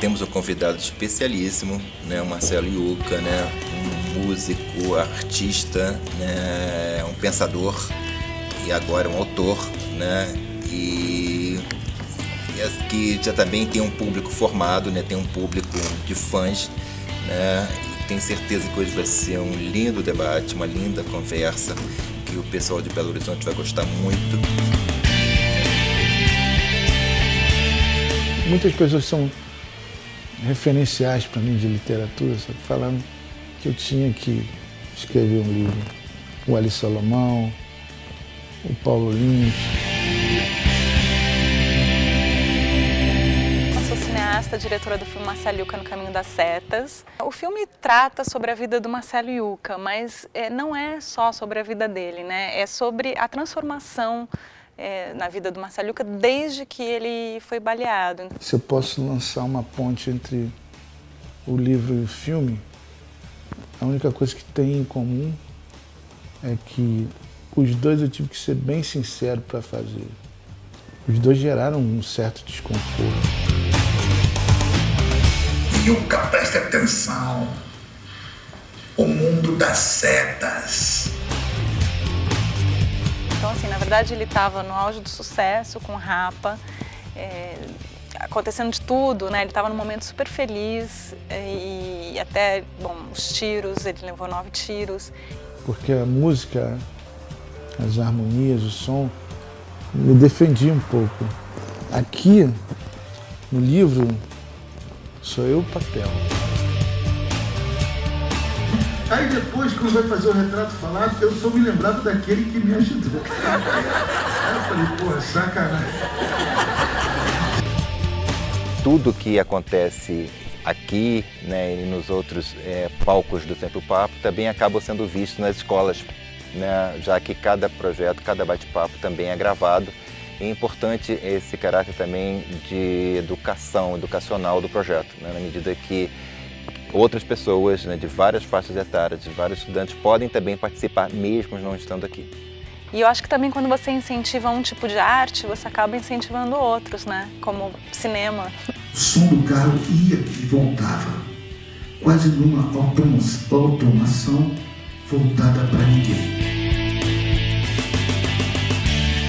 temos um convidado especialíssimo, né, o Marcelo Yuca, né, um músico, artista, né, um pensador e agora um autor, né, e, e que já também tem um público formado, né, tem um público de fãs, né, tenho certeza que hoje vai ser um lindo debate, uma linda conversa que o pessoal de Belo Horizonte vai gostar muito. Muitas pessoas são referenciais para mim de literatura, sabe? falando que eu tinha que escrever um livro. O Ali Salomão, o Paulo Lins. Eu sou cineasta, diretora do filme Marcelo Yuca no Caminho das Setas. O filme trata sobre a vida do Marcelo Yuca, mas é, não é só sobre a vida dele, né? É sobre a transformação é, na vida do Marcelo Yuca desde que ele foi baleado. Se eu posso lançar uma ponte entre o livro e o filme, a única coisa que tem em comum é que os dois eu tive que ser bem sincero para fazer. Os dois geraram um certo desconforto. Yuka, preste atenção. O mundo das setas. Então, assim, na verdade ele estava no auge do sucesso com Rapa, é, acontecendo de tudo, né? Ele estava num momento super feliz e, e até, bom, os tiros, ele levou nove tiros. Porque a música, as harmonias, o som, me defendia um pouco. Aqui, no livro, sou eu o papel. Aí depois, quando vai fazer o retrato falado, eu sou me lembrado daquele que me ajudou. Aí eu falei, porra, sacanagem. Tudo que acontece aqui né, e nos outros é, palcos do Tempo Papo também acaba sendo visto nas escolas, né, já que cada projeto, cada bate-papo também é gravado. É importante esse caráter também de educação, educacional do projeto, né, na medida que outras pessoas né, de várias faixas etárias, de vários estudantes, podem também participar, mesmo não estando aqui. E eu acho que também quando você incentiva um tipo de arte, você acaba incentivando outros, né? Como cinema. O som do carro ia e voltava, quase numa automação voltada para ninguém.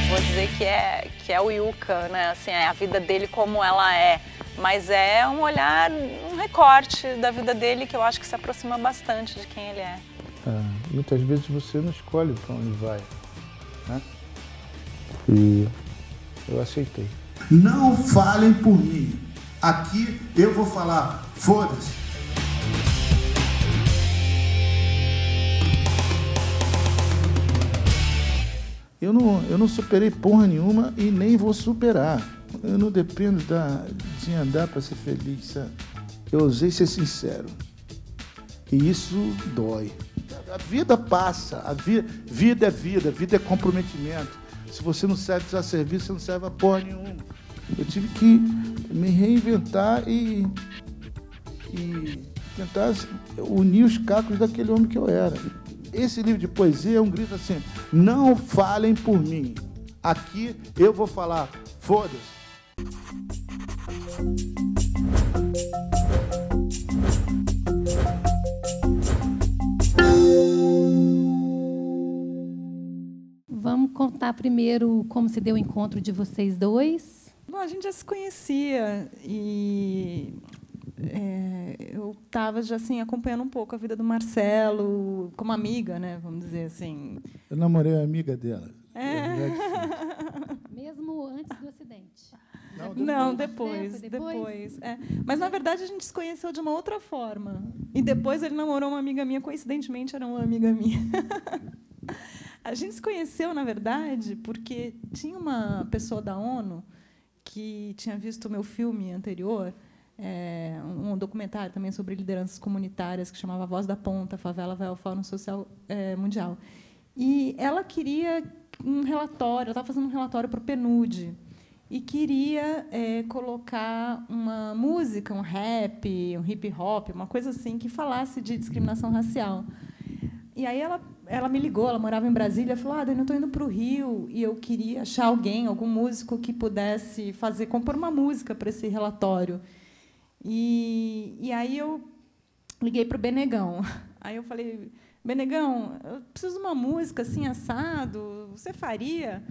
Vou dizer que é, que é o Yuka, né? Assim, é a vida dele como ela é. Mas é um olhar, um recorte da vida dele que eu acho que se aproxima bastante de quem ele é. é muitas vezes você não escolhe para onde vai. Né? E eu aceitei. Não falem por mim. Aqui eu vou falar, foda-se. Eu não, eu não superei porra nenhuma e nem vou superar. Eu não dependo da, de andar para ser feliz, sabe? Eu ousei ser sincero. E isso dói. A vida passa, a vida, vida é vida, vida é comprometimento. Se você não serve a serviço, você não serve a porra nenhuma. Eu tive que me reinventar e, e tentar unir os cacos daquele homem que eu era. Esse livro de poesia é um grito assim: não falem por mim. Aqui eu vou falar, foda-se. Vamos contar primeiro como se deu o encontro de vocês dois. Bom, a gente já se conhecia e é, eu estava já assim acompanhando um pouco a vida do Marcelo como amiga, né? Vamos dizer assim. Eu namorei a amiga dela. É. Mesmo antes do acidente. Não, depois. Não, depois. depois? depois é. Mas, na verdade, a gente se conheceu de uma outra forma. E depois ele namorou uma amiga minha, coincidentemente era uma amiga minha. a gente se conheceu, na verdade, porque tinha uma pessoa da ONU que tinha visto o meu filme anterior, é, um documentário também sobre lideranças comunitárias que chamava Voz da Ponta, Favela vai ao Fórum Social é, Mundial. E ela queria um relatório, ela estava fazendo um relatório para o PNUD, e queria é, colocar uma música, um rap, um hip hop, uma coisa assim que falasse de discriminação racial. E aí ela, ela me ligou, ela morava em Brasília, falou: "Ah, eu estou indo para o Rio e eu queria achar alguém, algum músico que pudesse fazer compor uma música para esse relatório". E, e aí eu liguei para o Benegão. Aí eu falei, Benegão, eu preciso de uma música assim, assado, você faria?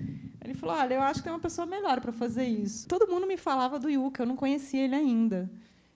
Ele falou, olha, eu acho que tem uma pessoa melhor para fazer isso. Todo mundo me falava do Yuka, eu não conhecia ele ainda.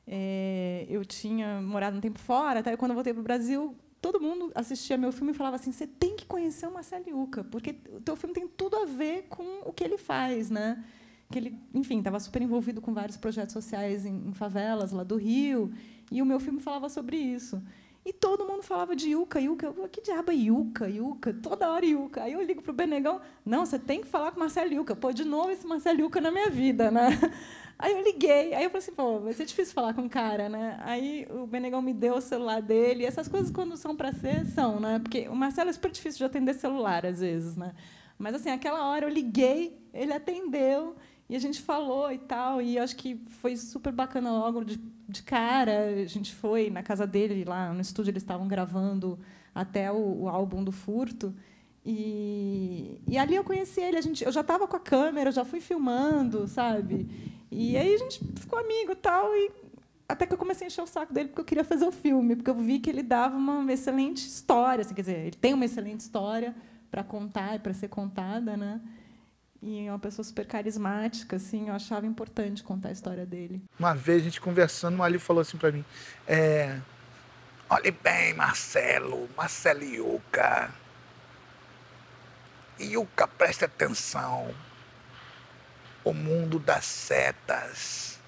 É, eu tinha morado um tempo fora, até quando eu voltei para o Brasil, todo mundo assistia meu filme e falava assim: você tem que conhecer o Marcelo Yuca, porque o teu filme tem tudo a ver com o que ele faz, né? Que ele, enfim, estava super envolvido com vários projetos sociais em, em, favelas lá do Rio, e o meu filme falava sobre isso. E todo mundo falava de Yuca, Yuca. Que diabo é Yuca, Yuca? Toda hora Yuca. Aí eu ligo para o Benegão: não, você tem que falar com o Marcelo Yuca. Pô, de novo esse Marcelo Yuca na minha vida, né? Aí eu liguei, aí eu falei assim, pô, vai ser difícil falar com o cara, né? Aí o Benegão me deu o celular dele, e essas coisas quando são para ser, são, né? Porque o Marcelo é super difícil de atender celular às vezes, né? Mas assim, aquela hora eu liguei, ele atendeu e a gente falou e tal, e acho que foi super bacana logo de, de cara. A gente foi na casa dele lá no estúdio, eles estavam gravando até o, o álbum do Furto. E, e ali eu conheci ele, a gente, eu já estava com a câmera, já fui filmando, sabe? E aí a gente ficou amigo tal, e até que eu comecei a encher o saco dele porque eu queria fazer o filme, porque eu vi que ele dava uma excelente história, assim, quer dizer, ele tem uma excelente história para contar e para ser contada, né? E é uma pessoa super carismática, assim, eu achava importante contar a história dele. Uma vez a gente conversando, o Ali falou assim para mim: é, Olhe bem, Marcelo, Marcelo Iuca. Iuca, preste atenção o mundo das setas.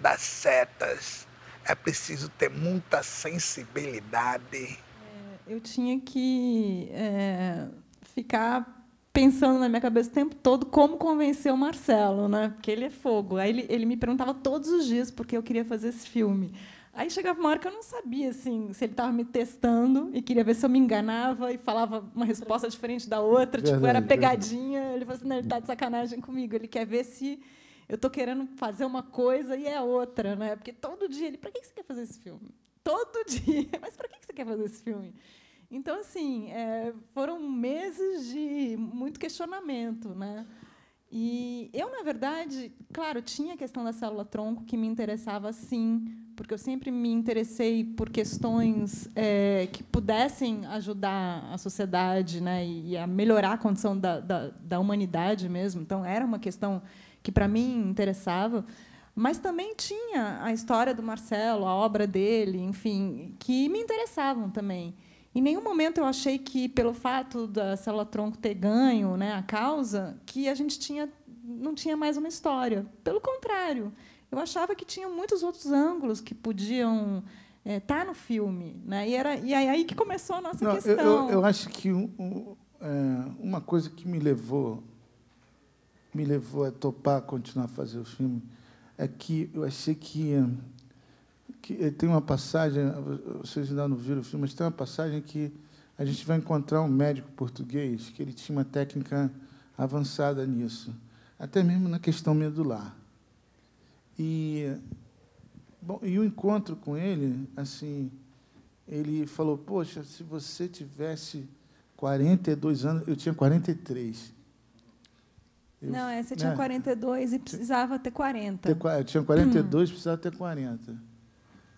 Das setas. É preciso ter muita sensibilidade. É, eu tinha que é, ficar pensando na minha cabeça o tempo todo como convencer o Marcelo, né? Porque ele é fogo. Aí ele, ele me perguntava todos os dias porque eu queria fazer esse filme. Aí chegava uma hora que eu não sabia assim, se ele estava me testando e queria ver se eu me enganava e falava uma resposta diferente da outra, verdade, tipo, era pegadinha. Verdade. Ele falou assim, não, ele está de sacanagem comigo, ele quer ver se eu estou querendo fazer uma coisa e é outra, né? Porque todo dia ele, para que você quer fazer esse filme? Todo dia, mas para que você quer fazer esse filme? Então, assim, é, foram meses de muito questionamento, né? E eu, na verdade, claro, tinha a questão da célula-tronco que me interessava, sim, porque eu sempre me interessei por questões é, que pudessem ajudar a sociedade né, e a melhorar a condição da, da, da humanidade mesmo. Então, era uma questão que, para mim, interessava. Mas também tinha a história do Marcelo, a obra dele, enfim, que me interessavam também. Em nenhum momento eu achei que, pelo fato da célula-tronco ter ganho né, a causa, que a gente tinha, não tinha mais uma história. Pelo contrário, eu achava que tinha muitos outros ângulos que podiam estar é, tá no filme. Né? E, era, e aí que começou a nossa não, questão. Eu, eu, acho que um, um, é, uma coisa que me levou, me levou a topar continuar a fazer o filme é que eu achei que que eh, tem uma passagem, vocês ainda não viram o filme, mas tem uma passagem que a gente vai encontrar um médico português que ele tinha uma técnica avançada nisso, até mesmo na questão medular. E, bom, e o encontro com ele, assim, ele falou: Poxa, se você tivesse 42 anos, eu tinha 43. Eu, não, é, você tinha né? 42 e precisava ter 40. eu tinha 42 e hum. precisava ter 40.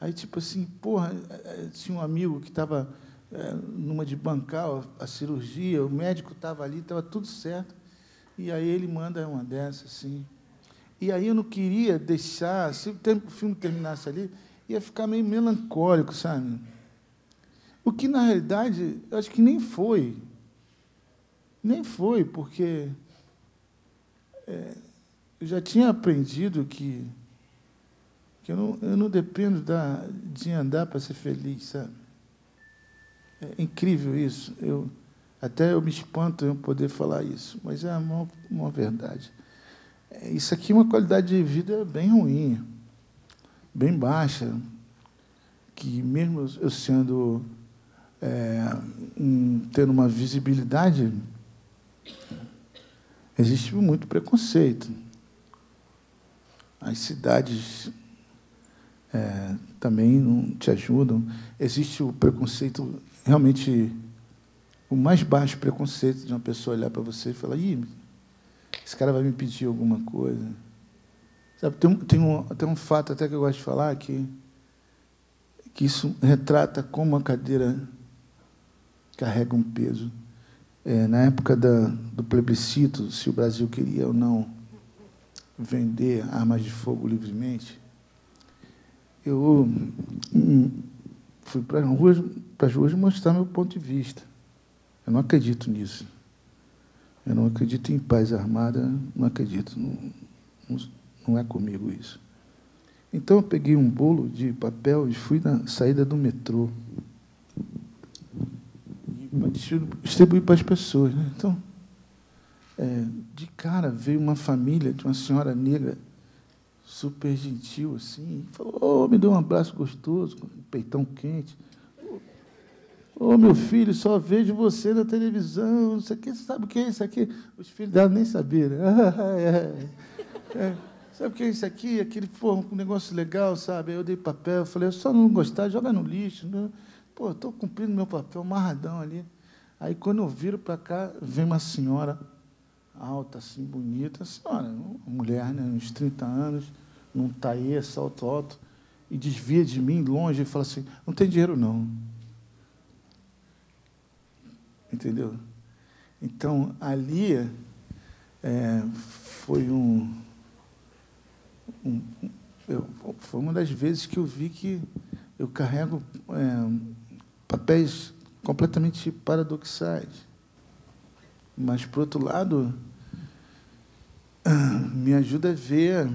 Aí, tipo assim, porra, eh, eh, tinha um amigo que estava é, numa de bancar a cirurgia, o médico estava ali, estava tudo certo. E aí ele manda uma dessa, assim. E aí eu não queria deixar, se o filme terminasse ali, ia ficar meio melancólico, sabe? O que, na realidade, eu acho que nem foi. Nem foi, porque é, eu já tinha aprendido que que eu não, eu não dependo da, de andar para ser feliz, sabe? É incrível isso. Eu, até eu me espanto em poder falar isso, mas é uma, uma verdade. É, isso aqui é uma qualidade de vida bem ruim, bem baixa, que mesmo eu sendo é, um, tendo uma visibilidade, existe muito preconceito. As cidades é, também não te ajudam. Existe o preconceito, realmente, o mais baixo preconceito de uma pessoa olhar para você e falar: Ih, esse cara vai me pedir alguma coisa. Sabe, tem, um, tem, um, tem um fato até que eu gosto de falar que, que isso retrata como a cadeira carrega um peso. É, na época da, do plebiscito, se o Brasil queria ou não vender armas de fogo livremente, eu hum, fui para as ruas, para as ruas mostrar meu ponto de vista. Eu não acredito nisso. Eu não acredito em paz armada, não acredito. Não, não, é comigo isso. Então eu peguei um bolo de papel e fui na saída do metrô. Distribuí para as pessoas. Né? Então, é, de cara veio uma família de uma senhora negra super gentil assim, falou, oh, me deu um abraço gostoso, com um peitão quente. Ô oh, meu filho, só vejo você na televisão, isso aqui, você sabe o que é isso aqui? Os filhos dela nem sabiam. é, é, sabe o que é isso aqui? Aquele pô, um negócio legal, sabe? Eu dei papel, falei, eu só não gostar, joga no lixo. Né? Pô, estou cumprindo meu papel, amarradão ali. Aí quando eu viro para cá, vem uma senhora alta, assim, bonita, senhora, uma mulher, né, uns 30 anos, num taie, salto alto, e desvia de mim longe e fala assim, não tem dinheiro não. Entendeu? Então, ali é, foi um, um eu, foi uma das vezes que eu vi que eu carrego é, papéis completamente paradoxais. Mas, por outro lado, me ajuda a ver,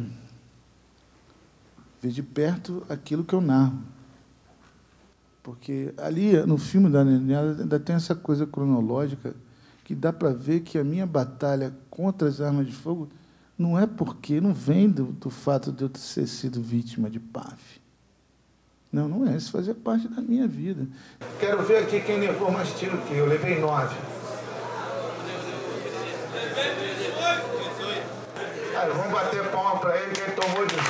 ver de perto aquilo que eu narro. Porque ali, no filme da Nenê, ainda tem essa coisa cronológica que dá para ver que a minha batalha contra as armas de fogo não é porque, não vem do, do fato de eu ter sido vítima de PAF. Não, não é. Isso fazia parte da minha vida. Quero ver aqui quem levou mais tiro que eu. Levei nove. Aí, vamos bater palma para ele, que ele tomou 18.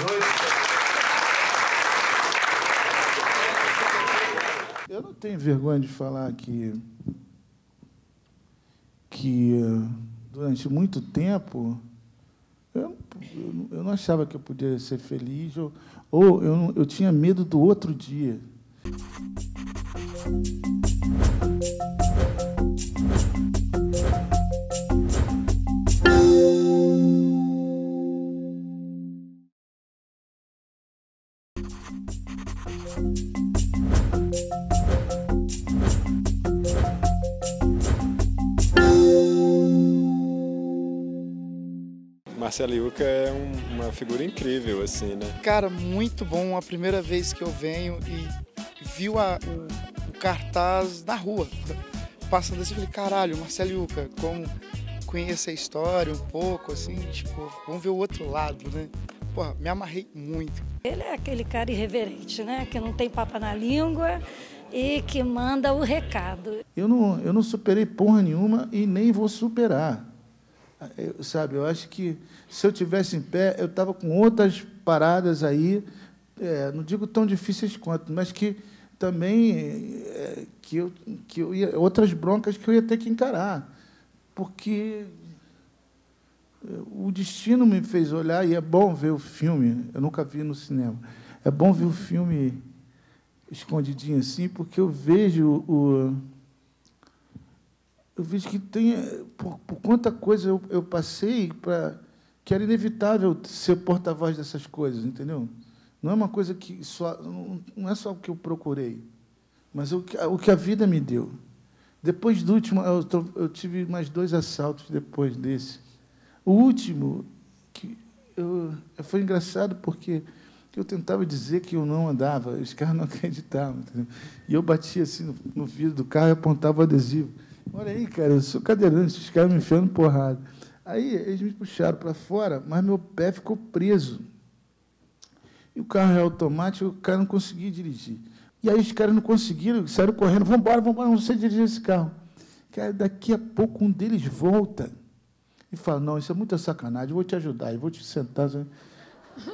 Eu não tenho vergonha de falar que, que durante muito tempo eu, eu não achava que eu podia ser feliz, ou, ou eu, eu tinha medo do outro dia. Marcelo Yuca é um, uma figura incrível, assim, né? Cara, muito bom. A primeira vez que eu venho e viu a, o, o, cartaz na rua. Passando assim, eu falei, caralho, Marcelo Yuca, como conhece a história um pouco, assim, tipo, vamos ver o outro lado, né? Porra, me amarrei muito. Ele é aquele cara irreverente, né? Que não tem papa na língua e que manda o recado. Eu não, eu não superei porra nenhuma e nem vou superar. Eu, sabe, eu acho que se eu tivesse em pé, eu estava com outras paradas aí, é, não digo tão difíceis quanto, mas que também é, que eu, que eu ia, outras broncas que eu ia ter que encarar, porque o destino me fez olhar e é bom ver o filme. Eu nunca vi no cinema. É bom ver o filme escondidinho assim, porque eu vejo o eu vejo que tem, por, por quanta coisa eu, eu passei para que era inevitável ser porta-voz dessas coisas, entendeu? Não é uma coisa que só não é só o que eu procurei, mas o que, o que a vida me deu. Depois do último, eu, eu tive mais dois assaltos depois desse. O último, que eu, foi engraçado porque eu tentava dizer que eu não andava, os caras não acreditavam. Entendeu? E eu batia assim no, no vidro do carro e apontava o adesivo. Olha aí, cara, eu sou cadeirante, os caras me enfiando porrada. Aí eles me puxaram para fora, mas meu pé ficou preso. E o carro é automático, o cara não conseguia dirigir. E aí os caras não conseguiram, saíram correndo, vamos embora, vamos embora, não sei dirigir esse carro. Cara, daqui a pouco um deles volta e fala, não, isso é muita sacanagem, eu vou te ajudar, eu vou te sentar.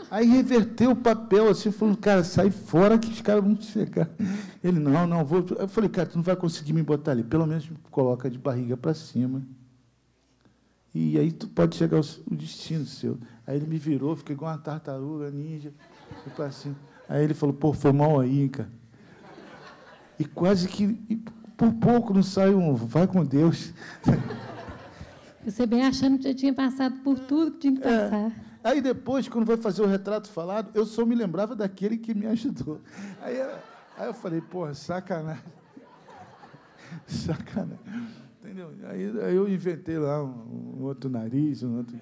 Aí reverteu o papel assim, falando, cara, sai fora que os caras vão chegar. Ele, não, não, vou. Eu falei, cara, tu não vai conseguir me botar ali, pelo menos me coloca de barriga para cima. E aí tu pode chegar ao o destino seu. Aí ele me virou, fiquei igual uma tartaruga ninja. Tipo assim. Aí ele falou, pô, foi mal aí, cara. E quase que, e por pouco não saiu um, vai com Deus. Você bem achando que já tinha passado por tudo que tinha que É. Aí depois, quando vai fazer o retrato falado, eu só me lembrava daquele que me ajudou. Aí, eu- aí eu falei, porra, sacanagem. Sacanagem. Entendeu? Aí, aí eu inventei lá um, um outro nariz, um outro.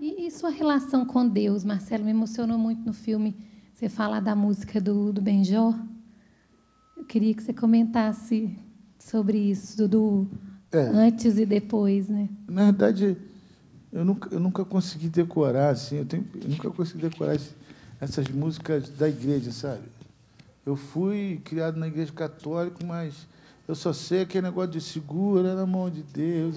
E, e sua relação com Deus, Marcelo, me emocionou muito no filme. Você falar da música do, do Benjó. Eu queria que você comentasse sobre isso, do, do É. antes e depois, né? Na verdade, eu nunca, eu nunca consegui decorar, assim, eu, tenho, eu nunca consegui decorar essas músicas da igreja, sabe? Eu fui criado na igreja católica, mas eu só sei aquele negócio de segura na mão de Deus.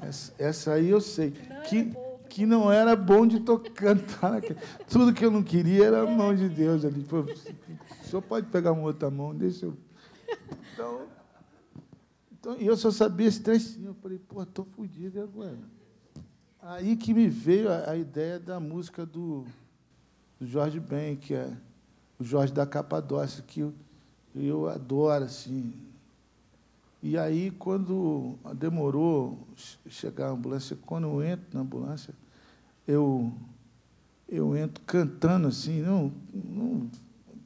Essa, essa aí eu sei. Que, que não era bom de to- cantar. naquele- Tudo que eu não queria era a mão de Deus ali. Pô, o senhor pode pegar uma outra mão, deixa eu. Então, então, e eu só sabia esse trechinho. Eu falei, pô, tô fudido e agora. Aí que me veio a, a ideia da música do, do Jorge Ben, que é o Jorge da Capadócia, que eu, eu adoro, assim. E aí, quando demorou che- chegar a ambulância, quando eu entro na ambulância, eu, eu entro cantando assim, não, não,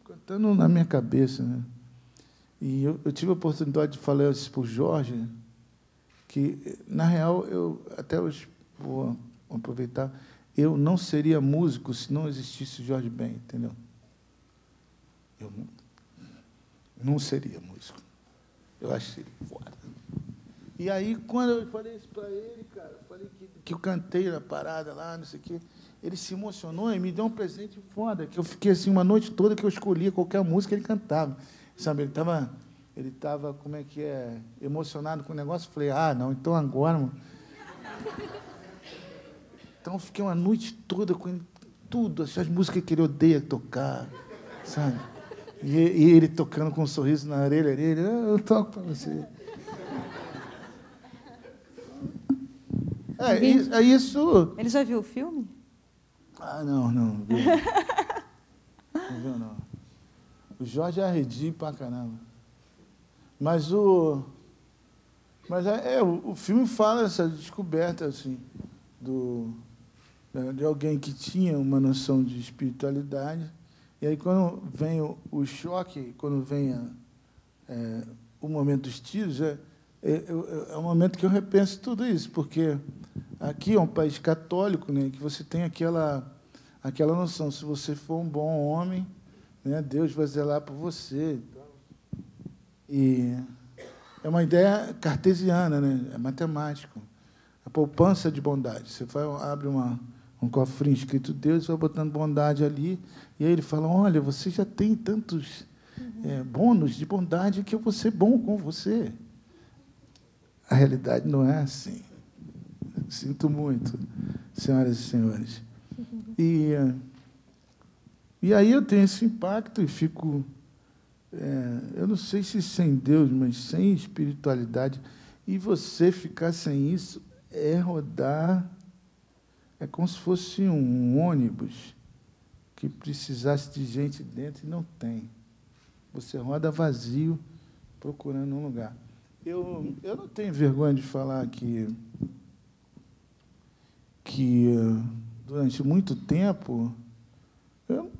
cantando na minha cabeça, né? E eu, eu tive a oportunidade de falar isso para o Jorge, que, na real, eu até hoje vou aproveitar, eu não seria músico se não existisse Jorge Ben, entendeu? Eu não, não seria músico. Eu achei foda. E aí, quando eu falei isso para ele, cara, falei que, que eu cantei na parada lá, não sei o quê, ele se emocionou e me deu um presente foda, que eu fiquei assim uma noite toda que eu escolhia qualquer música, ele cantava. Sabe, ele estava, ele tava, como é que é, emocionado com o negócio. Falei, ah, não, então agora, mano. Então eu fiquei uma noite toda com ele, tudo, as músicas que ele odeia tocar, sabe? E, e ele tocando com um sorriso na orelha dele, "Ah, eu toco para você. É, isso, é isso. Ele já viu o filme? Ah, não, não. Não viu, não. viu, não. O Jorge é arredio pra caramba. Mas o. Mas é, é, o, o filme fala essa descoberta, assim, do, de alguém que tinha uma noção de espiritualidade. E aí, quando vem o, o choque, quando vem a, é, o momento dos tiros, é, é, é, é um momento que eu repenso tudo isso, porque aqui é um país católico, né, que você tem aquela, aquela noção, se você for um bom homem, né, Deus vai zelar por você. E é uma ideia cartesiana, né, é matemático. A poupança de bondade. Você vai, abre uma, um cofrinho escrito Deus, vai botando bondade ali, e aí ele fala, olha, você já tem tantos é, bônus de bondade que eu vou ser bom com você. A realidade não é assim. Sinto muito, senhoras e senhores. E, e aí eu tenho esse impacto e fico, é, eu não sei se sem Deus, mas sem espiritualidade. E você ficar sem isso é rodar, é como se fosse um ônibus que precisasse de gente dentro e não tem. Você roda vazio procurando um lugar. Eu, eu não tenho vergonha de falar que, que eh, durante muito tempo eu,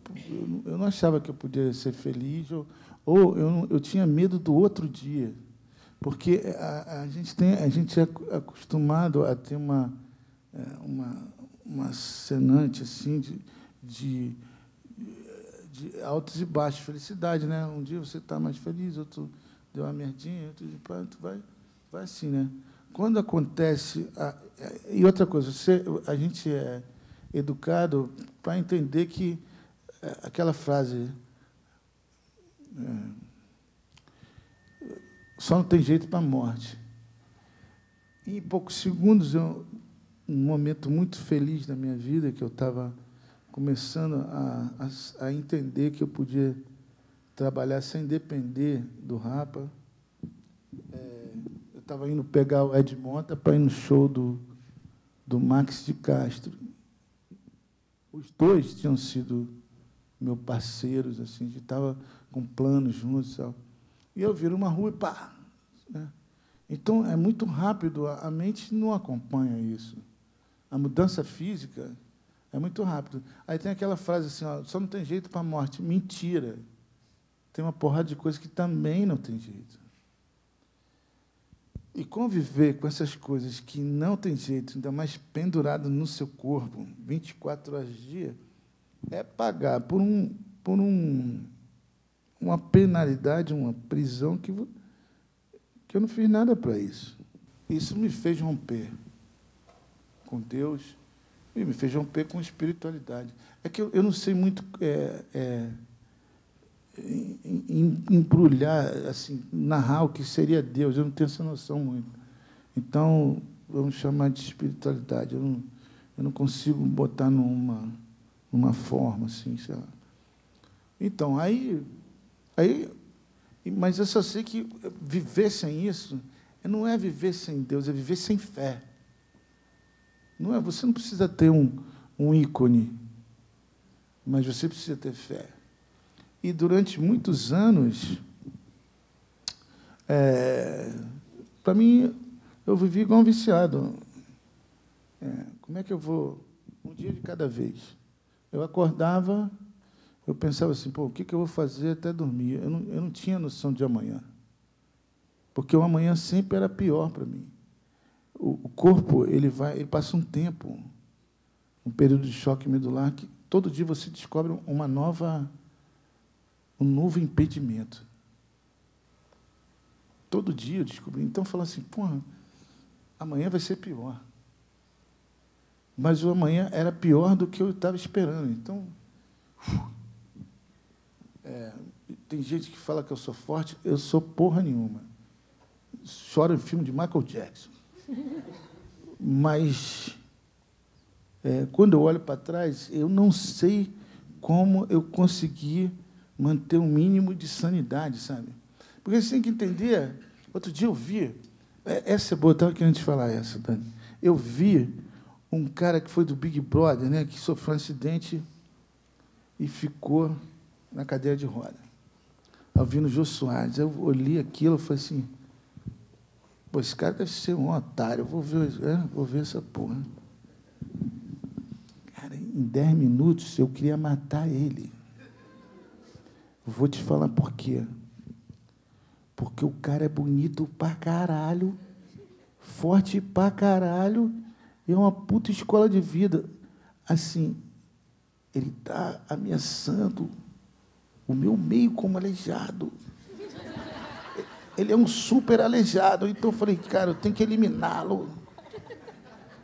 eu, não achava que eu podia ser feliz, ou, ou eu, eu tinha medo do outro dia. Porque a, a gente, tem, a gente é acostumado a ter uma, eh, uma, uma cenante assim, de, de, de altos e baixos, felicidade. Né? Um dia você está mais feliz, outro deu uma merdinha, outro pá, tu vai, vai assim. Né? Quando acontece. A, e outra coisa, você, a gente é educado para entender que eh, aquela frase. eh, só não tem jeito para a morte. Em poucos segundos, eu, um momento muito feliz da minha vida, que eu estava começando a, a, a entender que eu podia trabalhar sem depender do Rapa. É, eu estava indo pegar o Ed Monta para ir no show do, do Max de Castro. Os dois tinham sido meus parceiros, assim, a gente estava com planos juntos. E eu viro uma rua e pá! Né? Então, é muito rápido, a mente não acompanha isso. A mudança física é muito rápido. Aí tem aquela frase assim, ó, só não tem jeito para a morte. Mentira. Tem uma porrada de coisas que também não tem jeito. E conviver com essas coisas que não tem jeito, ainda mais pendurado no seu corpo, 24 horas por dia, é pagar por, um, por um, uma penalidade, uma prisão que, que eu não fiz nada para isso. Isso me fez romper com Deus e me fez romper com espiritualidade. É que eu, eu não sei muito é, é, embrulhar, assim, narrar o que seria Deus. Eu não tenho essa noção muito. Então, vamos chamar de espiritualidade. Eu não, eu não consigo botar numa, numa forma, assim, sei lá. Então, aí, aí, mas eu só sei que viver sem isso não é viver sem Deus, é viver sem fé. Não é, você não precisa ter um, um ícone, mas você precisa ter fé. E durante muitos anos, é, para mim, eu vivi igual um viciado. É, como é que eu vou? Um dia de cada vez. Eu acordava, eu pensava assim, pô, o que, que eu vou fazer até dormir? Eu não, eu não tinha noção de amanhã. Porque o amanhã sempre era pior para mim. O, corpo, ele vai, ele passa um tempo, um período de choque medular, que todo dia você descobre uma nova um novo impedimento. Todo dia eu descobri. Então, eu assim, porra, amanhã vai ser pior. Mas o amanhã era pior do que eu estava esperando. Então, é, tem gente que fala que eu sou forte, eu sou porra nenhuma. Choro em filme de Michael Jackson. Mas, é, quando eu olho para trás, eu não sei como eu consegui manter um mínimo de sanidade, sabe? Porque você tem que entender. Outro dia eu vi, é, essa é boa, estava querendo te falar essa, Dani. Eu vi um cara que foi do Big Brother, né, que sofreu um acidente e ficou na cadeira de roda. Eu vi no Jô Soares, eu olhei aquilo e falei assim, pô, esse cara deve ser um otário, vou ver, é, vou ver essa porra. Cara, em dez minutos eu queria matar ele. Vou te falar por quê. Porque o cara é bonito pra caralho, forte pra caralho, e é uma puta escola de vida. Assim, ele está ameaçando o meu meio como aleijado. Ele é um super aleijado. Então eu falei, cara, eu tenho que eliminá-lo.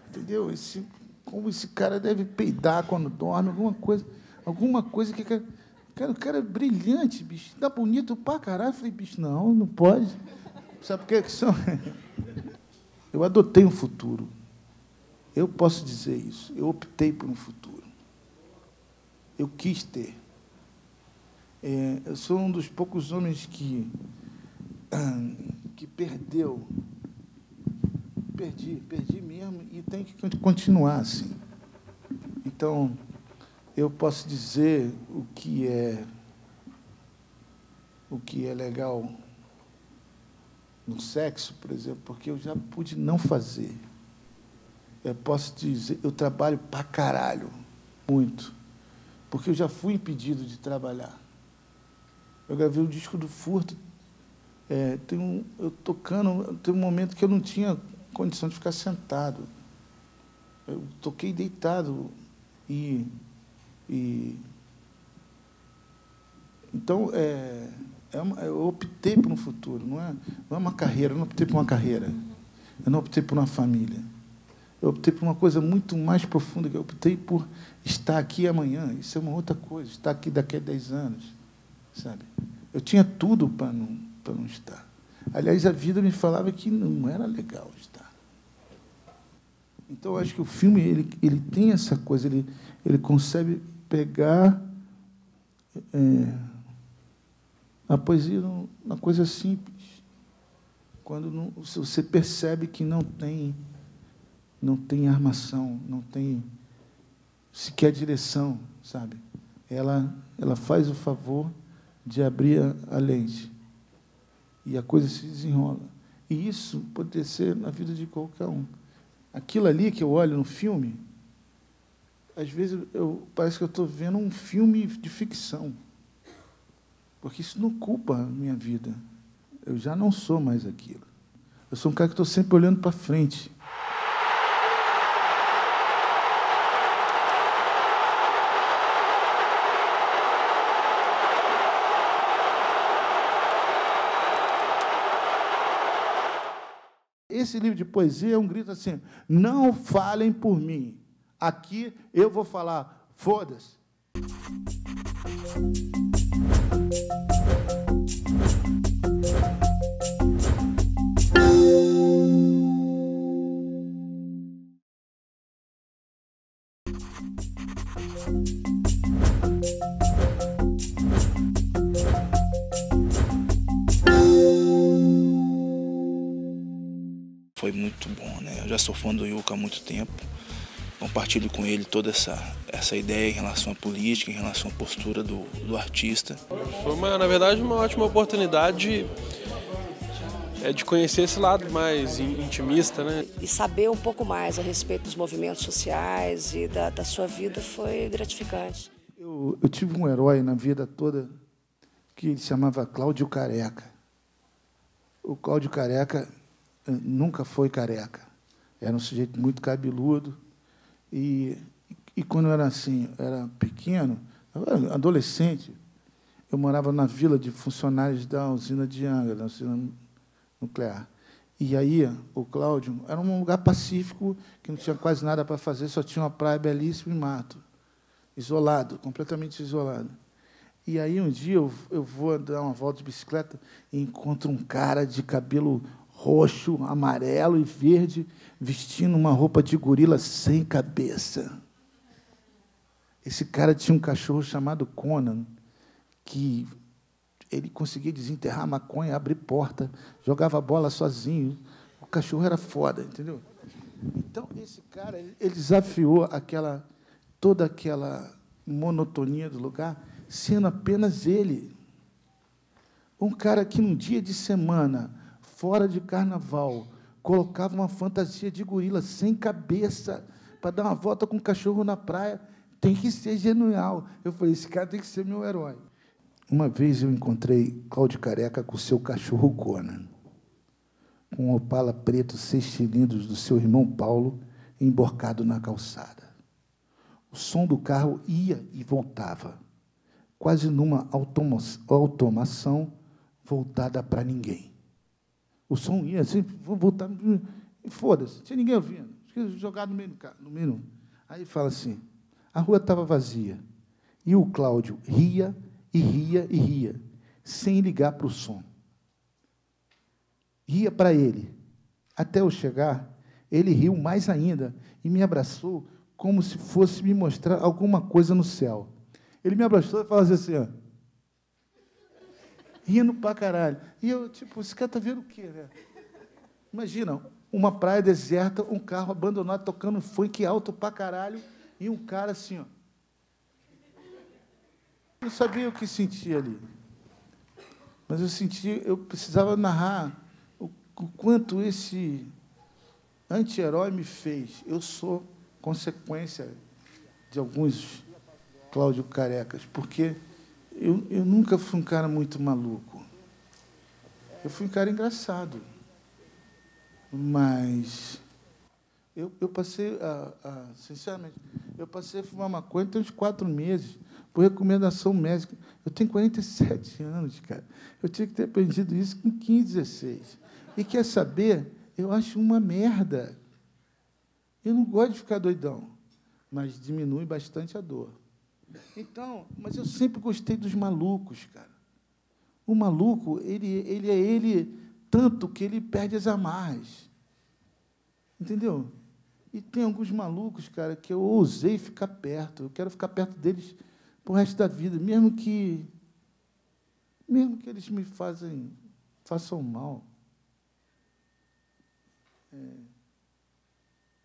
Entendeu? Esse, como esse cara deve peidar quando dorme, alguma coisa, alguma coisa que. Cara, o cara é brilhante, bicho. Tá bonito pra caralho. Eu falei, bicho, não, não pode. Sabe por que são? Eu adotei um futuro. Eu posso dizer isso. Eu optei por um futuro. Eu quis ter. É, eu sou um dos poucos homens que, que perdeu. Perdi, perdi mesmo e tem que continuar assim. Então, eu posso dizer o que é o que é legal no sexo, por exemplo, porque eu já pude não fazer. Eu posso dizer, eu trabalho pra caralho, muito, porque eu já fui impedido de trabalhar. Eu gravei o disco do Furto, é, tem um, eu tocando, tem um momento que eu não tinha condição de ficar sentado. Eu toquei deitado e e, então, é, é uma, eu optei por um futuro, não é, não é uma carreira, eu não optei por uma carreira, eu não optei por uma família. Eu optei por uma coisa muito mais profunda, eu optei por estar aqui amanhã. Isso é uma outra coisa, estar aqui daqui a 10 anos. Sabe? Eu tinha tudo para não, para não estar. Aliás, a vida me falava que não era legal estar. Então, eu acho que o filme ele, ele tem essa coisa, ele, ele consegue pegar é, a poesia uma coisa simples. quando não, você percebe que não tem, não tem armação, não tem sequer direção, sabe? Ela, ela faz o favor de abrir a, a lente e a coisa se desenrola. E isso pode ser na vida de qualquer um. Aquilo ali que eu olho no filme, às vezes eu, parece que eu estou vendo um filme de ficção. Porque isso não culpa a minha vida. Eu já não sou mais aquilo. Eu sou um cara que estou sempre olhando para frente. Esse livro de poesia é um grito assim: não falem por mim. Aqui eu vou falar, foda-se. Foi muito bom, né? Eu já sou fã do Yuka há muito tempo compartilho com ele toda essa, essa ideia em relação à política, em relação à postura do, do artista. Foi, uma, na verdade, uma ótima oportunidade é de conhecer esse lado mais intimista, né? E saber um pouco mais a respeito dos movimentos sociais e da, da sua vida foi gratificante. Eu, eu tive um herói na vida toda que ele se chamava Cláudio Careca. O Cláudio Careca nunca foi careca. Era um sujeito muito cabeludo, e, e quando eu era assim, era pequeno, adolescente, eu morava na vila de funcionários da usina de Angra, da usina nuclear. E aí, o Cláudio, era um lugar pacífico, que não tinha quase nada para fazer, só tinha uma praia belíssima e mato. Isolado, completamente isolado. E aí, um dia, eu, eu vou dar uma volta de bicicleta e encontro um cara de cabelo roxo, amarelo e verde, vestindo uma roupa de gorila sem cabeça. Esse cara tinha um cachorro chamado Conan, que ele conseguia desenterrar maconha, abrir porta, jogava bola sozinho. O cachorro era foda, entendeu? Então, esse cara, ele desafiou aquela toda aquela monotonia do lugar, sendo apenas ele. Um cara que num dia de semana fora de carnaval, colocava uma fantasia de gorila sem cabeça para dar uma volta com o cachorro na praia. Tem que ser genual. Eu falei, esse cara tem que ser meu herói. Uma vez eu encontrei Cláudio Careca com seu cachorro Conan, com um opala preto seis cilindros do seu irmão Paulo emborcado na calçada. O som do carro ia e voltava, quase numa automação voltada para ninguém. O som ia assim, vou voltar, foda-se, tinha ninguém ouvindo. Jogado no meio do no meio. Aí fala assim: a rua estava vazia. E o Cláudio ria e ria e ria, sem ligar para o som. Ria para ele. Até eu chegar, ele riu mais ainda e me abraçou como se fosse me mostrar alguma coisa no céu. Ele me abraçou e falou assim: rindo pra caralho. E eu, tipo, esse cara tá vendo o quê, né? Imagina, uma praia deserta, um carro abandonado tocando funk alto pra caralho e um cara assim, ó. Eu sabia o que sentia ali. Mas eu senti, eu precisava narrar o, o quanto esse anti-herói me fez. Eu sou consequência de alguns Cláudio Carecas, porque eu, eu nunca fui um cara muito maluco. Eu fui um cara engraçado. Mas eu, eu passei, a, a, sinceramente, eu passei a fumar maconha tem uns quatro meses, por recomendação médica. Eu tenho 47 anos, cara. Eu tinha que ter aprendido isso com 15, 16. E quer saber? Eu acho uma merda. Eu não gosto de ficar doidão, mas diminui bastante a dor. Então, mas eu sempre gostei dos malucos, cara. O maluco, ele, ele é ele tanto que ele perde as amarras. Entendeu? E tem alguns malucos, cara, que eu ousei ficar perto. Eu quero ficar perto deles pro resto da vida, mesmo que mesmo que eles me fazem, façam mal. É,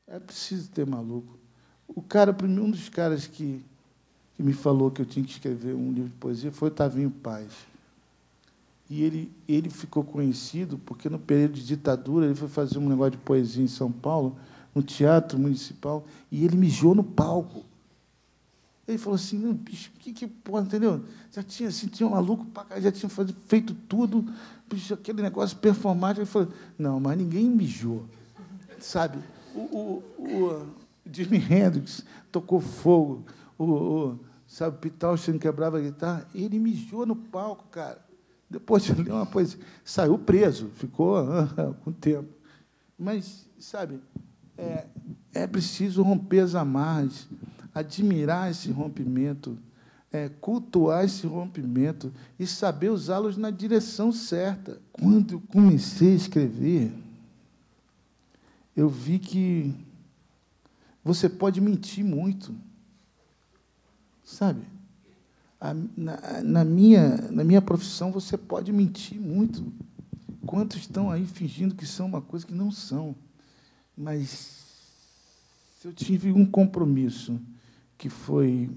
é preciso ter maluco. O cara, um dos caras que, que me falou que eu tinha que escrever um livro de poesia foi o Tavinho Paz. E ele, ele ficou conhecido porque, no período de ditadura, ele foi fazer um negócio de poesia em São Paulo, no Teatro Municipal, e ele mijou no palco. Ele falou assim, não, bicho, que que porra, entendeu? Já tinha, assim, tinha um maluco para já tinha feito tudo, bicho, aquele negócio performático. Ele falou, não, mas ninguém mijou. Sabe? O, o, o Jimi Hendrix tocou fogo, o, o sabe, Pitalchen quebrava a guitarra, ele mijou no palco, cara. Depois de ler uma poesia, saiu preso, ficou com tempo. Mas, sabe, é, é preciso romper as amarras admirar esse rompimento, é, cultuar esse rompimento e saber usá-los na direção certa. Quando eu comecei a escrever, eu vi que você pode mentir muito. Sabe? A, na, na, minha, na minha profissão, você pode mentir muito. Quantos estão aí fingindo que são uma coisa que não são? Mas eu tive um compromisso que foi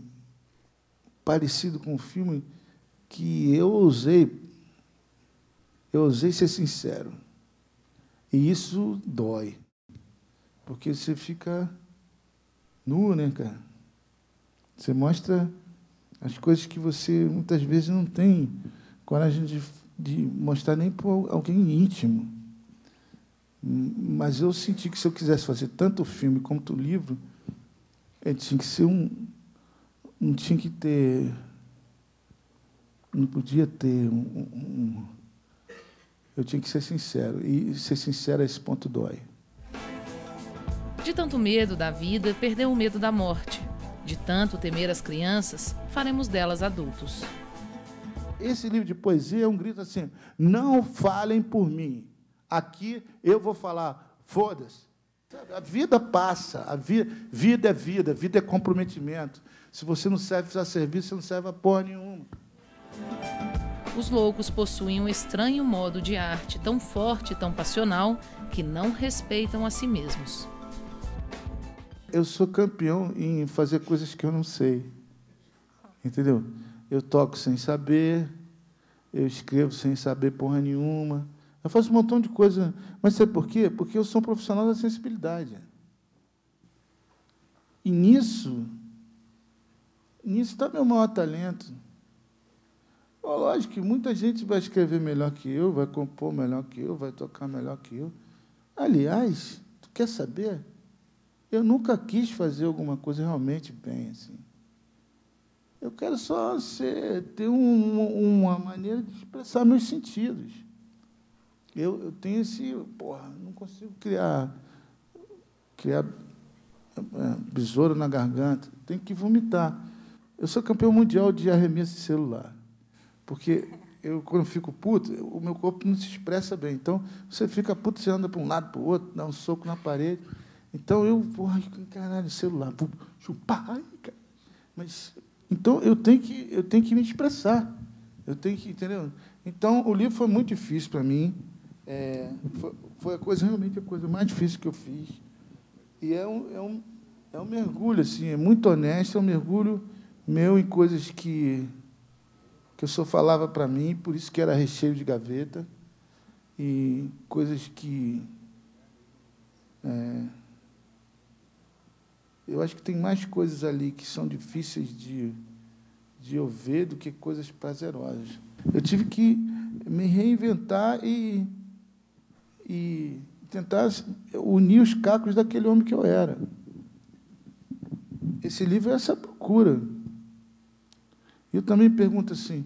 parecido com o filme que eu ousei, eu ousei ser sincero. E isso dói. Porque você fica nu, né, cara? Você mostra as coisas que você muitas vezes não tem coragem de, de mostrar nem para alguém íntimo. Mas eu senti que se eu quisesse fazer tanto o filme quanto o livro, ele tinha que ser um. Não tinha que ter. Não podia ter um, um, eu tinha que ser sincero. E ser sincero a esse ponto dói. De tanto medo da vida, perdeu o medo da morte. De tanto temer as crianças, faremos delas adultos. Esse livro de poesia é um grito assim: não falem por mim. Aqui eu vou falar, foda-se. A vida passa, a vida, vida é vida, vida é comprometimento. Se você não serve a serviço, você não serve a porra nenhuma. Os loucos possuem um estranho modo de arte tão forte e tão passional que não respeitam a si mesmos. Eu sou campeão em fazer coisas que eu não sei. Entendeu? Eu toco sem saber, eu escrevo sem saber porra nenhuma. Eu faço um montão de coisa. Mas sabe por quê? Porque eu sou um profissional da sensibilidade. E nisso, nisso está meu maior talento. Bom, lógico que muita gente vai escrever melhor que eu, vai compor melhor que eu, vai tocar melhor que eu. Aliás, tu quer saber? Eu nunca quis fazer alguma coisa realmente bem assim. Eu quero só ser, ter um, uma maneira de expressar meus sentidos. Eu, eu tenho esse. Porra, não consigo criar. criar é, besouro na garganta. Tenho que vomitar. Eu sou campeão mundial de arremesso de celular. Porque eu, quando fico puto, o meu corpo não se expressa bem. Então, você fica puto, você anda para um lado, para o outro, dá um soco na parede. Então, eu, porra, caralho, celular, chupar, ai, cara. Mas, então, eu tenho, que, eu tenho que me expressar. Eu tenho que, entendeu? Então, o livro foi muito difícil para mim. É, foi, foi, a coisa realmente a coisa mais difícil que eu fiz. E é um, é um, é um mergulho, assim, é muito honesto, é um mergulho meu em coisas que, que eu só falava para mim, por isso que era recheio de gaveta, e coisas que. É, eu acho que tem mais coisas ali que são difíceis de, de eu ver do que coisas prazerosas. Eu tive que me reinventar e e tentar unir os cacos daquele homem que eu era. Esse livro é essa procura. Eu também pergunto assim,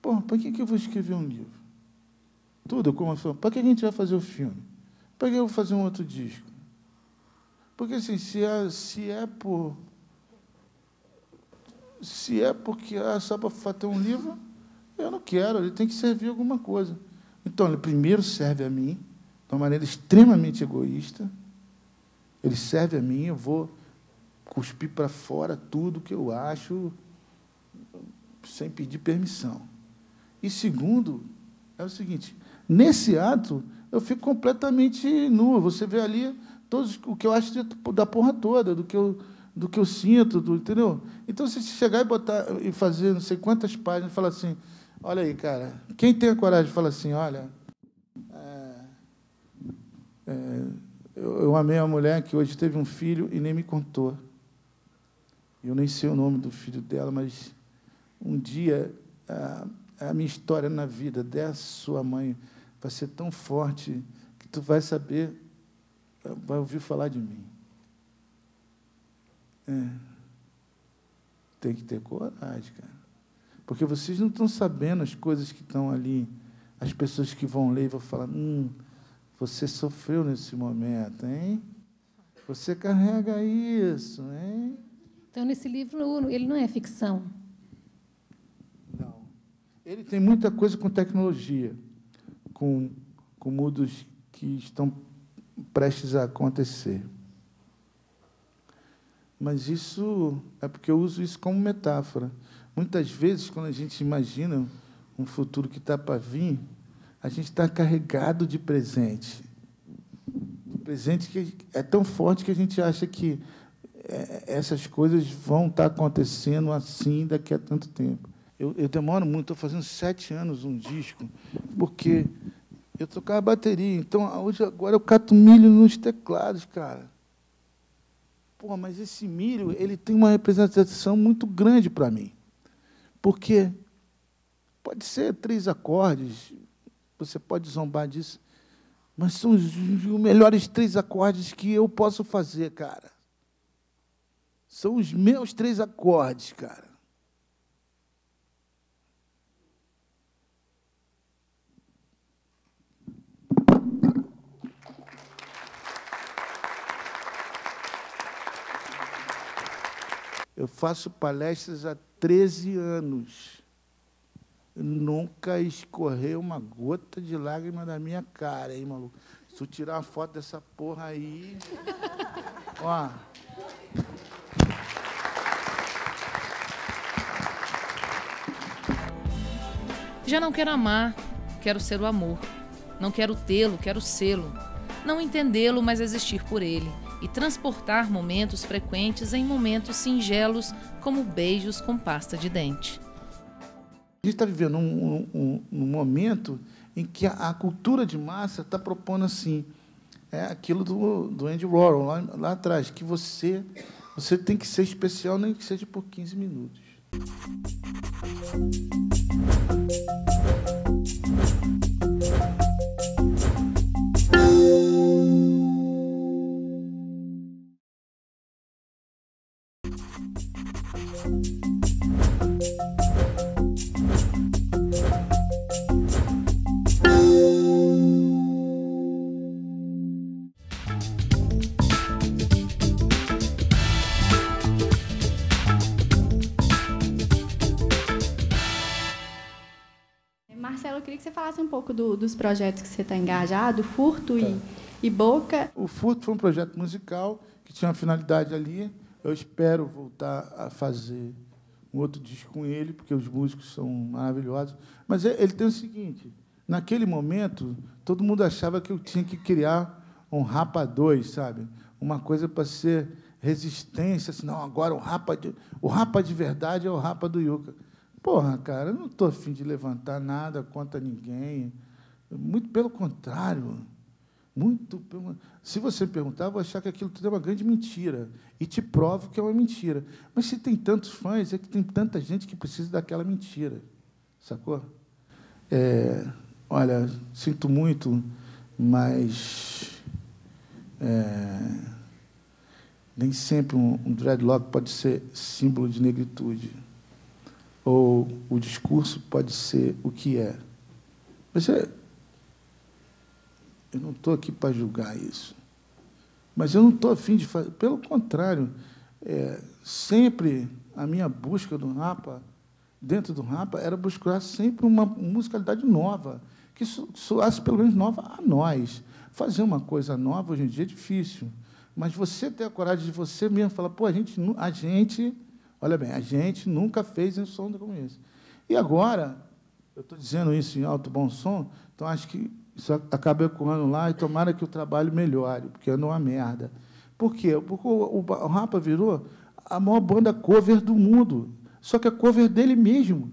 pô, para que, que eu vou escrever um livro? Tudo, como eu falo, para que a gente vai fazer o filme? Para que eu vou fazer um outro disco? Porque assim, se é, se é por. Se é porque é só para fazer um livro, eu não quero, ele tem que servir alguma coisa. Então, ele primeiro serve a mim, de uma maneira extremamente egoísta. Ele serve a mim, eu vou cuspir para fora tudo que eu acho, sem pedir permissão. E segundo, é o seguinte: Nesse ato, eu fico completamente nu. Você vê ali todos, o que eu acho da porra toda, do que eu, do que eu sinto, do, entendeu? Então, se chegar e botar e fazer não sei quantas páginas, falar assim, olha aí, cara, quem tem a coragem de falar assim, olha, é, é, eu, eu amei uma mulher que hoje teve um filho e nem me contou. Eu nem sei o nome do filho dela, mas um dia a, a minha história na vida dessa sua mãe vai ser tão forte que tu vai saber, vai ouvir falar de mim. É. Tem que ter coragem, cara. Porque vocês não estão sabendo as coisas que estão ali. As pessoas que vão ler e vão falar: hum, você sofreu nesse momento, hein? Você carrega isso, hein? Então, nesse livro, ele não é ficção. Não. Ele tem muita coisa com tecnologia, com, com mudos que estão prestes a acontecer. Mas isso é porque eu uso isso como metáfora. Muitas vezes, quando a gente imagina um futuro que está para vir, a gente está carregado de presente. presente que é tão forte que a gente acha que é, essas coisas vão estar acontecendo assim daqui a tanto tempo. Eu, eu demoro muito, estou fazendo sete anos um disco, porque eu tocava bateria, então hoje agora eu cato milho nos teclados, cara. Pô, mas esse milho ele tem uma representação muito grande para mim. Porque pode ser três acordes, você pode zombar disso, mas são os melhores três acordes que eu posso fazer, cara. São os meus três acordes, cara. Eu faço palestras há 13 anos nunca escorreu uma gota de lágrima da minha cara, hein, maluco? Se tu tirar uma foto dessa porra aí. Ó. Já não quero amar, quero ser o amor. Não quero tê-lo, quero sê-lo. Não entendê-lo, mas existir por ele. E transportar momentos frequentes em momentos singelos, como beijos com pasta de dente. A gente está vivendo um, um, um, momento em que a, a cultura de massa está propondo assim, é aquilo do, do Andy Warhol lá, lá atrás, que você, você tem que ser especial, nem que seja por 15 minutos. Pouco do, dos projetos que você está engajado, Furto tá. e, e Boca. O Furto foi um projeto musical que tinha uma finalidade ali. Eu espero voltar a fazer um outro disco com ele, porque os músicos são maravilhosos. Mas é, ele tem o seguinte: naquele momento, todo mundo achava que eu tinha que criar um Rapa 2, sabe? Uma coisa para ser resistência, assim, não, agora o Rapa de, o Rapa de verdade é o Rapa do Yuca. Porra, cara, eu não estou afim de levantar nada contra ninguém. Muito pelo contrário. Muito pelo... Se você perguntar, eu vou achar que aquilo tudo é uma grande mentira. E te provo que é uma mentira. Mas se tem tantos fãs, é que tem tanta gente que precisa daquela mentira. Sacou? É, olha, sinto muito, mas. É, nem sempre um, um dreadlock pode ser símbolo de negritude ou o discurso pode ser o que é. Mas é, eu não estou aqui para julgar isso. Mas eu não estou afim de fazer. Pelo contrário, é, sempre a minha busca do Rapa, dentro do Rapa, era buscar sempre uma musicalidade nova, que soasse pelo menos nova a nós. Fazer uma coisa nova hoje em dia é difícil. Mas você ter a coragem de você mesmo falar, pô, a gente, a gente Olha bem, a gente nunca fez um som como esse. E agora, Eu estou dizendo isso em alto bom som, então acho que isso acaba ecoando lá e tomara que o trabalho melhore, porque é uma merda. Por quê? Porque o, o Rapa virou a maior banda cover do mundo, só que é cover dele mesmo.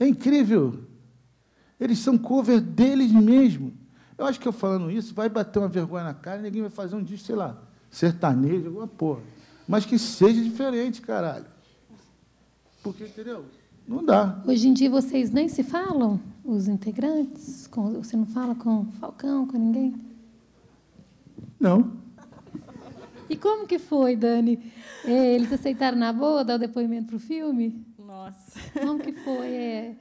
É incrível. Eles são cover deles mesmo. Eu acho que eu falando isso, vai bater uma vergonha na cara e ninguém vai fazer um disco, sei lá, sertanejo, alguma porra. Mas que seja diferente, caralho. Porque, entendeu? Não dá. Hoje em dia vocês nem se falam, os integrantes? Com, você não fala com o Falcão, com ninguém? Não. E como que foi, Dani? É, eles aceitaram na boa dar o depoimento para o filme? Nossa. Como que foi? É,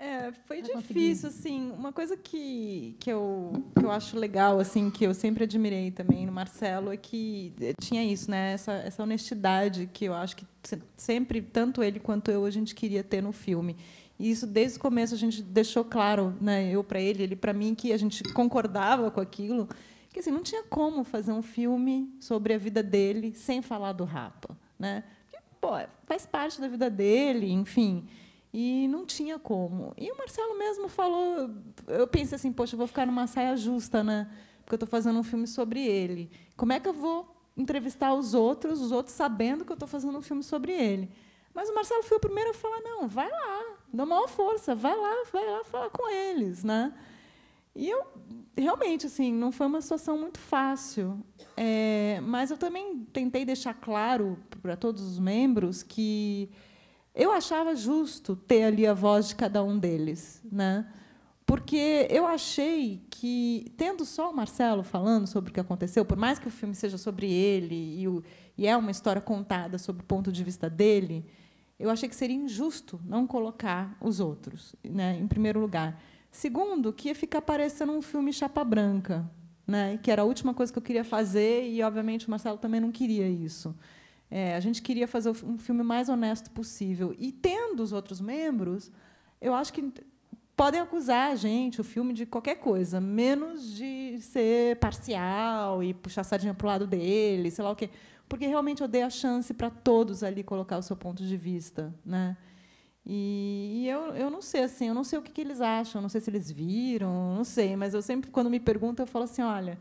é, foi difícil, assim. Uma coisa que, que, eu, que eu acho legal, assim, que eu sempre admirei também no Marcelo, é que tinha isso, né? Essa, essa honestidade que eu acho que sempre, tanto ele quanto eu, a gente queria ter no filme. E isso, desde o começo, a gente deixou claro, né? eu para ele, ele para mim, que a gente concordava com aquilo, que assim, não tinha como fazer um filme sobre a vida dele sem falar do Rapa. Né? Porque, pô, faz parte da vida dele, enfim. E não tinha como. E o Marcelo mesmo falou, eu pensei assim, poxa, eu vou ficar numa saia justa, né? Porque eu estou fazendo um filme sobre ele. Como é que eu vou entrevistar os outros, os outros sabendo que eu estou fazendo um filme sobre ele? Mas o Marcelo foi o primeiro a falar, não, vai lá, dá maior força, vai lá, vai lá falar com eles, né? E eu realmente assim não foi uma situação muito fácil, é, mas eu também tentei deixar claro para todos os membros que eu achava justo ter ali a voz de cada um deles, né? Porque eu achei que, tendo só o Marcelo falando sobre o que aconteceu, por mais que o filme seja sobre ele e, o, e é uma história contada sob o ponto de vista dele, eu achei que seria injusto não colocar os outros, né, em primeiro lugar. Segundo, que ia ficar parecendo um filme chapa branca, né, que era a última coisa que eu queria fazer e, obviamente, o Marcelo também não queria isso. É, a gente queria fazer um filme mais honesto possível. E tendo os outros membros, eu acho que podem acusar a gente, o filme, de qualquer coisa, menos de ser parcial e puxar a sardinha para o lado dele, sei lá o quê. Porque realmente eu dei a chance para todos ali colocar o seu ponto de vista. Né? E, e eu, eu não sei assim, eu não sei o que, que eles acham, não sei se eles viram, não sei, mas eu sempre, quando me perguntam, eu falo assim, olha,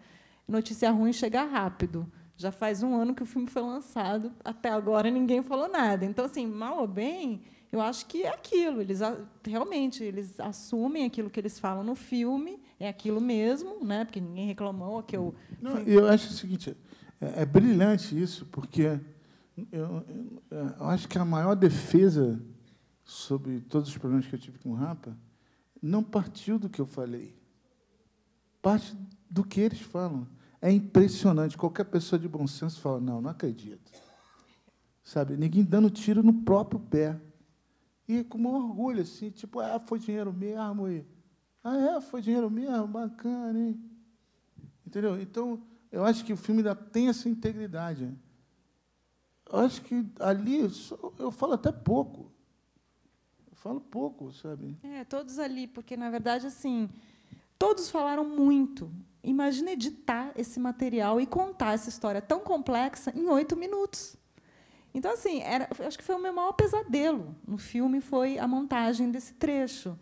notícia ruim chega rápido. Já faz um ano que o filme foi lançado, até agora ninguém falou nada. Então, assim, mal ou bem, eu acho que é aquilo. Eles realmente eles assumem aquilo que eles falam no filme, é aquilo mesmo, né? Porque ninguém reclamou que eu. Não, eu acho o seguinte, é, é brilhante isso, porque eu, eu, eu, acho que a maior defesa sobre todos os problemas que eu tive com o Rapa não partiu do que eu falei, parte do que eles falam. É impressionante. Qualquer pessoa de bom senso fala: não, não acredito. Sabe? Ninguém dando tiro no próprio pé. E com um orgulho, assim, tipo, ah, foi dinheiro mesmo. E, ah, é, foi dinheiro mesmo? Bacana, hein? Entendeu? Então, eu acho que o filme ainda tem essa integridade. Eu acho que ali eu falo até pouco. Eu falo pouco, sabe? É, todos ali, porque, na verdade, assim, todos falaram muito. Imagina editar esse material e contar essa história tão complexa em oito minutos. Então, assim, era, acho que foi o meu maior pesadelo no filme foi a montagem desse trecho,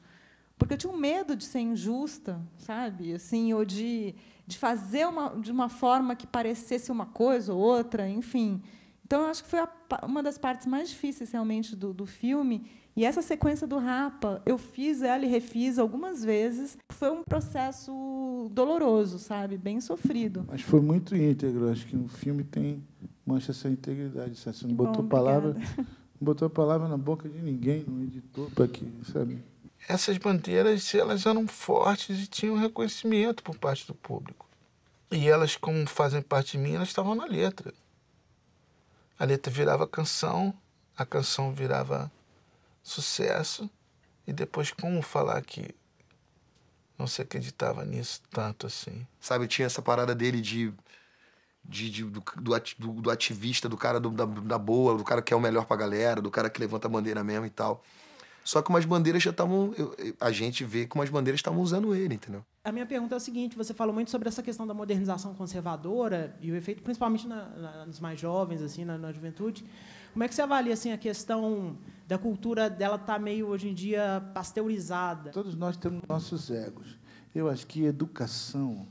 porque eu tinha um medo de ser injusta, sabe, assim, ou de, de fazer uma, de uma forma que parecesse uma coisa ou outra, enfim. Então, acho que foi a, uma das partes mais difíceis realmente do, do filme e essa sequência do Rapa, eu fiz ela e refiz algumas vezes. Foi um processo doloroso, sabe? Bem sofrido. Mas foi muito íntegro. Acho que no filme tem mancha essa integridade. Você não botou Bom, palavra, não botou a palavra na boca de ninguém, não editou para que, sabe? Essas bandeiras, elas eram fortes e tinham reconhecimento por parte do público. E elas, como fazem parte de mim, elas estavam na letra. A letra virava canção, a canção virava sucesso e depois como falar que não se acreditava nisso tanto assim. Sabe, tinha essa parada dele de. de, de do, do, do, ativista, do cara do, da, da boa, do cara que é o melhor pra galera, do cara que levanta a bandeira mesmo e tal. Só que umas bandeiras já estavam. A gente vê que umas bandeiras estavam usando ele, entendeu? A minha pergunta é o seguinte: você falou muito sobre essa questão da modernização conservadora e o efeito, principalmente na, na, nos mais jovens, assim, na, na juventude. Como é que você avalia assim, a questão da cultura dela tá meio, hoje em dia, pasteurizada? Todos nós temos nossos egos. Eu acho que educação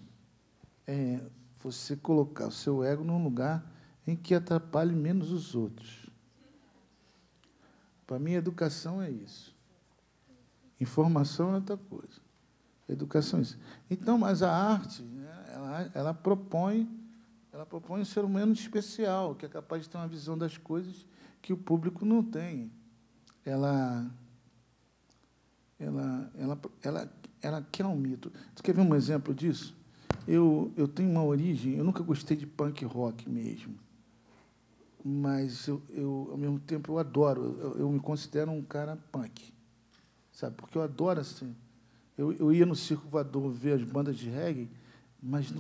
é você colocar o seu ego num lugar em que atrapalhe menos os outros. Para mim, educação é isso. Informação é outra coisa. Educação é isso. Então, mas a arte, né, ela, ela propõe ela propõe um ser humano especial, que é capaz de ter uma visão das coisas que o público não tem. Ela, ela, ela, ela, ela quer um mito. Você quer ver um exemplo disso? Eu, eu tenho uma origem, eu nunca gostei de punk rock mesmo, mas eu, eu ao mesmo tempo eu adoro, eu, eu me considero um cara punk, sabe? Porque eu adoro assim. Eu, eu ia no Circo Voador ver as bandas de reggae, mas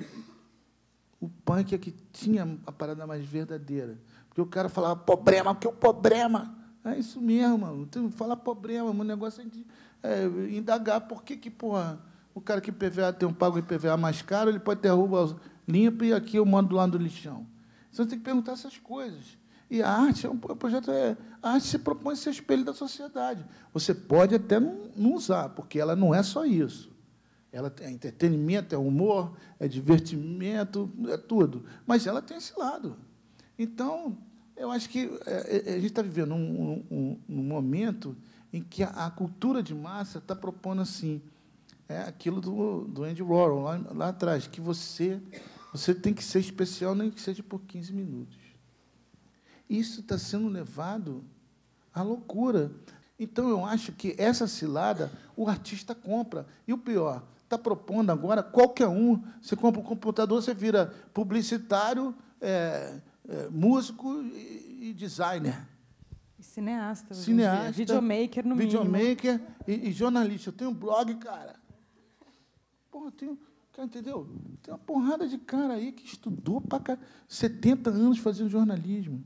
o punk é que tinha a parada mais verdadeira. Porque o cara falava problema, porque o problema. É isso mesmo, mano. Que falar problema, o negócio é, de, é indagar por que, que porra, o cara que PVA tem um pago IPVA mais caro, ele pode ter a limpa e aqui eu mando do lado do lixão. Então, você tem que perguntar essas coisas. E a arte é um projeto. É, a arte se propõe a ser espelho da sociedade. Você pode até não, não usar, porque ela não é só isso. Ela é entretenimento, é humor, é divertimento, é tudo. Mas ela tem esse lado. Então, eu acho que é, é, a gente está vivendo um, um, um, momento em que a, cultura de massa está propondo assim, é aquilo do, do Andy Warhol, lá, lá atrás, que você, você tem que ser especial, nem que seja por 15 minutos. Isso está sendo levado à loucura. Então, eu acho que essa cilada o artista compra. E o pior, está propondo agora, qualquer um, você compra um computador, você vira publicitário, é, músico e, e, designer. E cineasta. Cineasta. Videomaker, no videomaker mínimo. E, e, jornalista. Eu tenho um blog, cara. Porra, eu tenho... Entendeu? Tem uma porrada de cara aí que estudou para 70 anos fazendo jornalismo.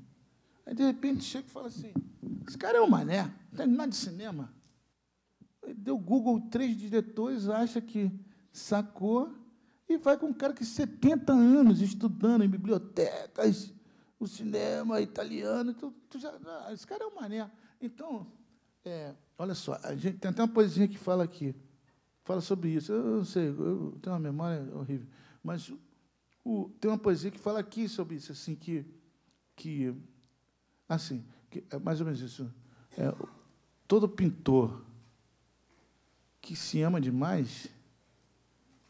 Aí, de repente, chega e fala assim, esse cara é um mané, não tem nada de cinema. Deu Google, três diretores, acha que sacou e vai com um cara que 70 anos estudando em bibliotecas, o cinema italiano. Tu, tu já, ah, esse cara é um mané. Então, é, olha só, a gente tem até uma poesia que fala aqui, fala sobre isso. Eu não sei, eu tenho uma memória horrível, mas o, tem uma poesia que fala aqui sobre isso, assim, que, que assim, que é mais ou menos isso. É, todo pintor que se ama demais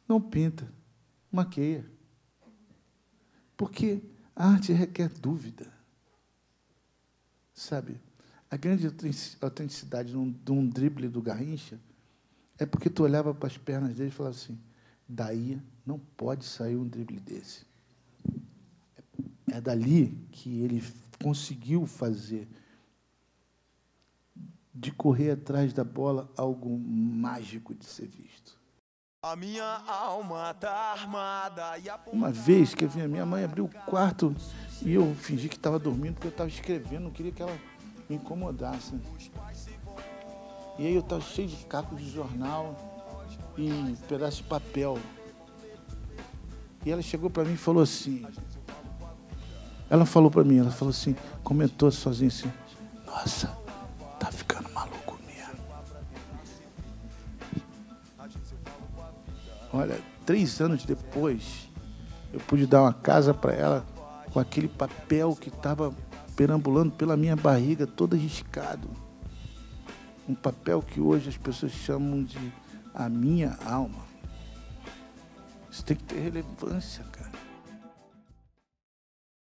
não pinta, maqueia. Porque a arte requer dúvida. Sabe? A grande autenticidade de um, drible do Garrincha é porque tu olhava para as pernas dele e falava assim: daí não pode sair um drible desse. É dali que ele conseguiu fazer de correr atrás da bola algo mágico de ser visto. A minha alma tá armada e Uma vez que a minha mãe abriu o quarto e eu fingi que estava dormindo porque eu estava escrevendo, não queria que ela me incomodasse. E aí eu estava cheio de cacos de jornal e pedaços de papel. E ela chegou para mim e falou assim. Ela falou para mim, ela falou assim, comentou sozinha assim, nossa, tá ficando maluco Olha, três anos depois, eu pude dar uma casa para ela com aquele papel que estava perambulando pela minha barriga, todo riscado. Um papel que hoje as pessoas chamam de a minha alma. Isso tem que ter relevância, cara.